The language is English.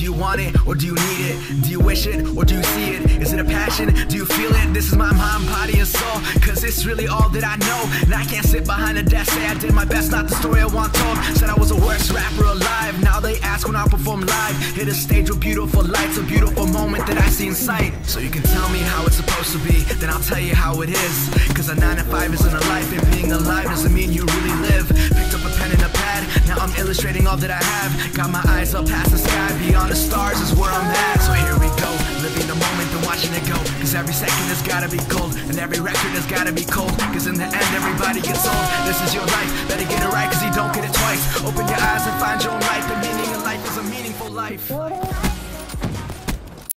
Do you want it or do you need it? Do you wish it or do you see it? Is it a passion? Do you feel it? This is my mind, body, and soul. Cause it's really all that I know. And I can't sit behind a desk, say I did my best, not the story I want told. Said I was the worst rapper alive. Now they ask when I perform live. Hit a stage with beautiful lights, a beautiful moment that I see in sight. So you can tell me how it's supposed to be, then I'll tell you how it is. Cause a 9 to 5 isn't a life, and being alive doesn't mean you really live. Picked up a pen and a pad, now I'm illustrating all that I have. Got my eyes up past the the stars is where I'm at. So here we go, living the moment and watching it go. Cause every second has gotta be cold, and every record has gotta be cold. Cause in the end, everybody gets old. This is your life, better get it right, cause you don't get it twice. Open your eyes and find your own life, the meaning of life is a meaningful life.